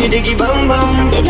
you diggy diggy bum bum.